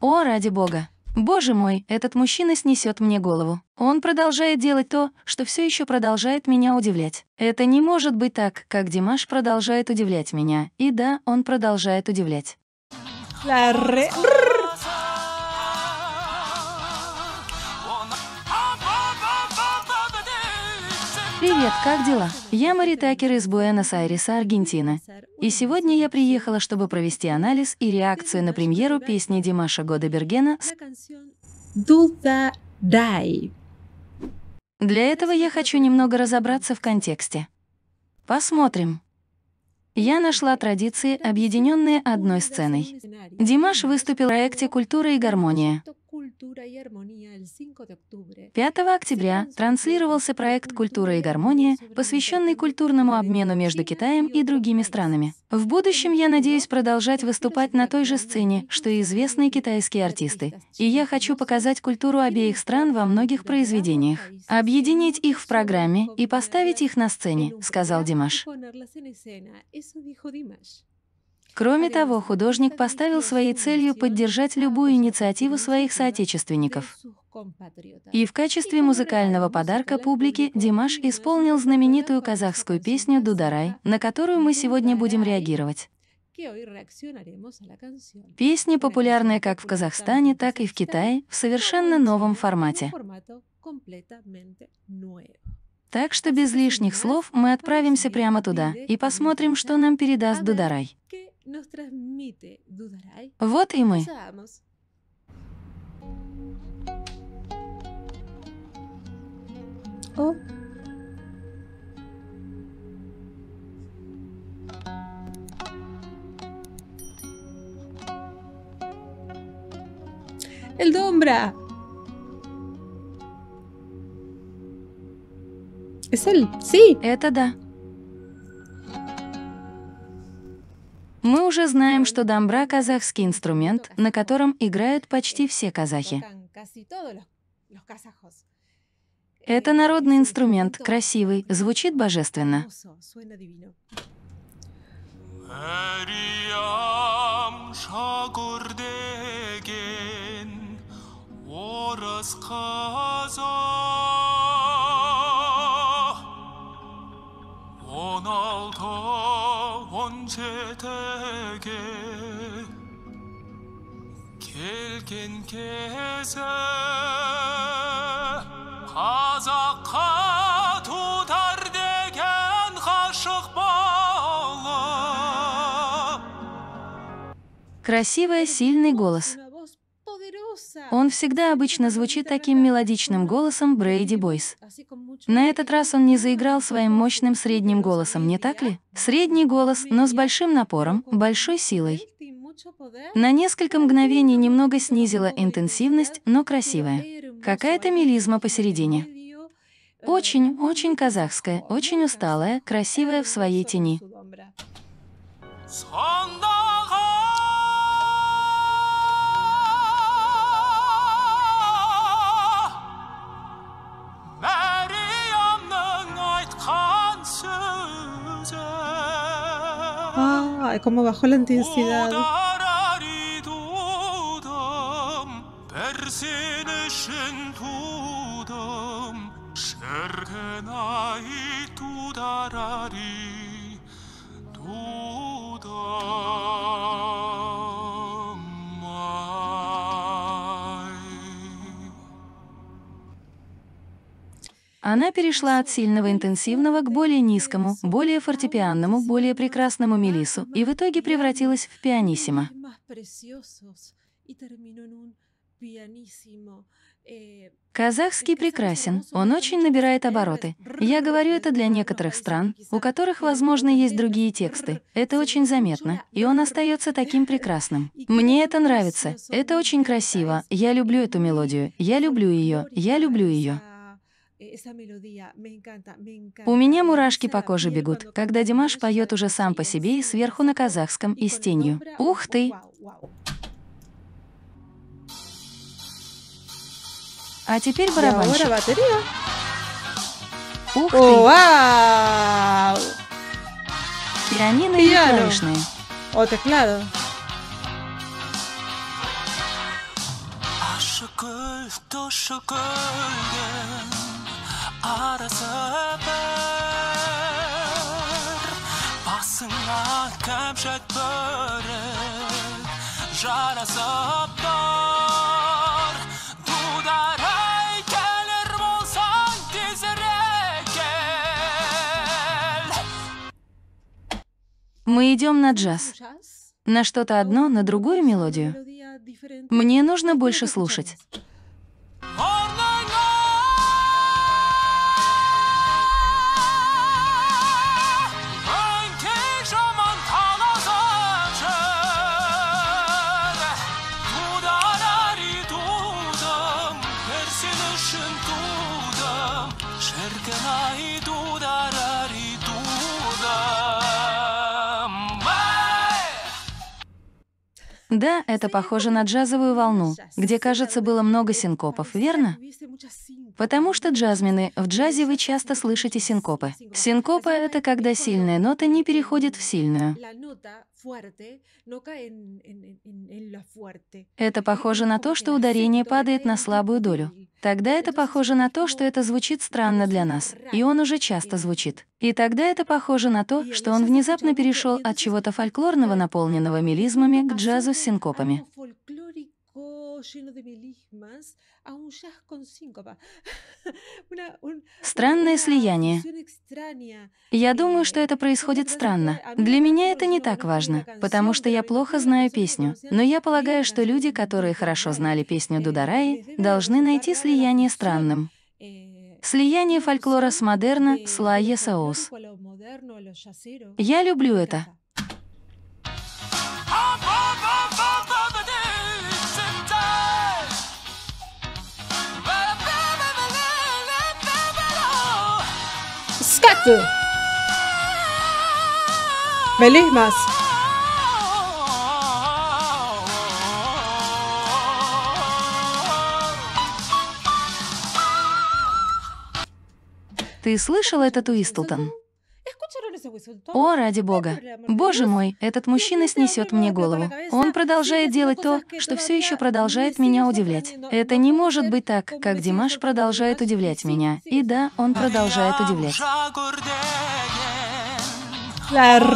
О, ради бога. Боже мой, этот мужчина снесет мне голову. Он продолжает делать то, что все еще продолжает меня удивлять. Это не может быть так, как Димаш продолжает удивлять меня. И да, он продолжает удивлять. Привет, как дела? Я Мари Такер из Буэнос-Айреса, Аргентина. И сегодня я приехала, чтобы провести анализ и реакцию на премьеру песни Димаша Годебергена с Duda Dai. Для этого я хочу немного разобраться в контексте. Посмотрим. Я нашла традиции, объединенные одной сценой. Димаш выступил в проекте «Культура и гармония». 5 октября транслировался проект «Культура и гармония», посвященный культурному обмену между Китаем и другими странами. В будущем я надеюсь продолжать выступать на той же сцене, что и известные китайские артисты. И я хочу показать культуру обеих стран во многих произведениях. Объединить их в программе и поставить их на сцене, сказал Димаш. Кроме того, художник поставил своей целью поддержать любую инициативу своих соотечественников. И в качестве музыкального подарка публике Димаш исполнил знаменитую казахскую песню «Дударай», на которую мы сегодня будем реагировать. Песня популярная как в Казахстане, так и в Китае в совершенно новом формате. Так что без лишних слов мы отправимся прямо туда и посмотрим, что нам передаст Дударай. Вот и мы. Oh. El Dombra. Es él, sí. Это да. Мы уже знаем, что дамбра — казахский инструмент, на котором играют почти все казахи. Это народный инструмент, красивый, звучит божественно. Он алты он Красивый, сильный голос. Он всегда обычно звучит таким мелодичным голосом Брейди Бойс. На этот раз он не заиграл своим мощным средним голосом, не так ли? Средний голос, но с большим напором, большой силой. На несколько мгновений немного снизила интенсивность, но красивая. Какая-то мелизма посередине. Очень, очень казахская, очень усталая, красивая в своей тени. cómo bajó la intensidad. Она перешла от сильного интенсивного к более низкому, более фортепианному, более прекрасному мелису и в итоге превратилась в пианиссимо. Казахский прекрасен, он очень набирает обороты. Я говорю это для некоторых стран, у которых, возможно, есть другие тексты. Это очень заметно, и он остается таким прекрасным. Мне это нравится, это очень красиво, я люблю эту мелодию, я люблю ее, я люблю ее. У меня мурашки по коже бегут, когда Димаш поет уже сам по себе и сверху на казахском и с тенью. Ух ты! А теперь барабанщик. Ух ¡Oh, ты! wow! Пианино и клавишные. O teclado. 아bir Basına kömşet börek Жарасы бар Мы идем на джаз. На что-то одно, на другую мелодию. Мне нужно больше слушать. Орныңа Өңкей жаман Да, это похоже на джазовую волну, где, кажется, было много синкопов, верно? Потому что джазмены, в джазе вы часто слышите синкопы. Синкопа — это когда сильная нота не переходит в сильную. Это похоже на то, что ударение падает на слабую долю. Тогда это похоже на то, что это звучит странно для нас, и он уже часто звучит. И тогда это похоже на то, что он внезапно перешел от чего-то фольклорного, наполненного мелизмами, к джазу с синкопами. Странное слияние. Я думаю, что это происходит странно. Для меня это не так важно, потому что я плохо знаю песню. Но я полагаю, что люди, которые хорошо знали песню Дудараи, должны найти слияние странным. Слияние фольклора с модерна, с Лайе Саос. Я люблю это. Skatt! Melismas. Ты слышал этот Уистлтон? О, ради бога. Боже мой, этот мужчина снесет мне голову. Он продолжает делать то, что все еще продолжает меня удивлять. Это не может быть так, как Димаш продолжает удивлять меня. И да, он продолжает удивлять. Он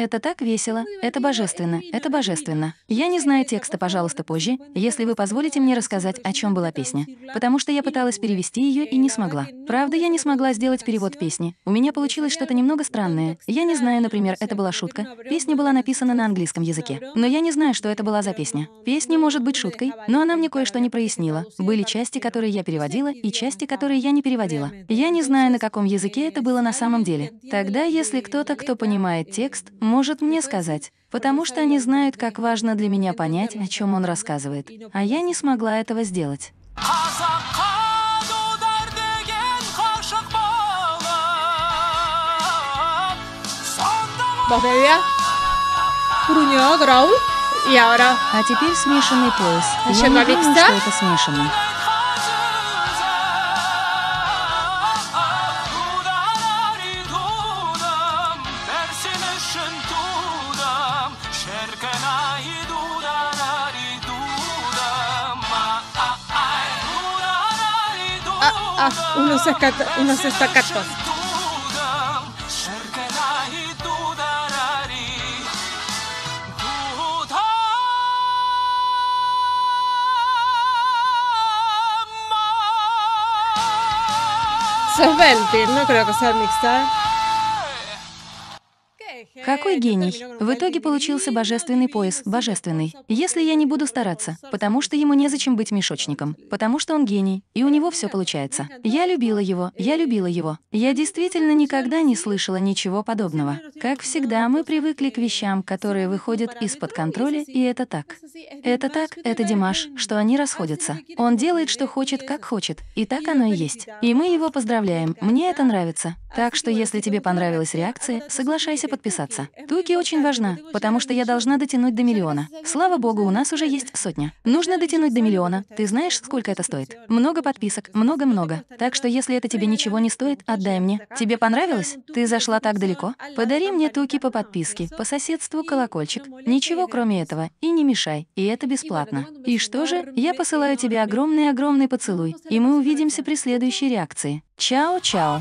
Это так весело, это божественно, это божественно. Я не знаю текста, пожалуйста, позже, если вы позволите мне рассказать, о чем была песня. Потому что я пыталась перевести ее и не смогла. Правда, я не смогла сделать перевод песни. У меня получилось что-то немного странное. Я не знаю, например, это была шутка. Песня была написана на английском языке. Но я не знаю, что это была за песня. Песня может быть шуткой, но она мне кое-что не прояснила. Были части, которые я переводила, и части, которые я не переводила. Я не знаю, на каком языке это было на самом деле. Тогда, если кто-то, кто понимает текст, может мне сказать. Потому что они знают, как важно для меня понять, о чем он рассказывает. А я не смогла этого сделать. А теперь смешанный пояс. Я не думаю, что это смешанный. Ah, unos, unos estacatos. Svelti, no creo que sea mixta. Какой гений! В итоге получился божественный пояс, божественный. Если я не буду стараться, потому что ему незачем быть мешочником, потому что он гений, и у него все получается. Я любила его, я любила его. Я действительно никогда не слышала ничего подобного. Как всегда, мы привыкли к вещам, которые выходят из-под контроля, и это так. Это так, это Димаш, что они расходятся. Он делает, что хочет, как хочет, и так оно и есть. И мы его поздравляем, мне это нравится. Так что если тебе понравилась реакция, соглашайся подписаться. Нравится. Туки очень важна, потому что я должна дотянуть до миллиона. Слава богу, у нас уже есть сотня. Нужно дотянуть до миллиона. Ты знаешь, сколько это стоит? Много подписок, много-много. Так что если это тебе ничего не стоит, отдай мне. Тебе понравилось? Ты зашла так далеко? Подари мне туки по подписке, по соседству колокольчик. Ничего кроме этого. И не мешай. И это бесплатно. И что же? Я посылаю тебе огромный-огромный поцелуй. И мы увидимся при следующей реакции. Чао-чао.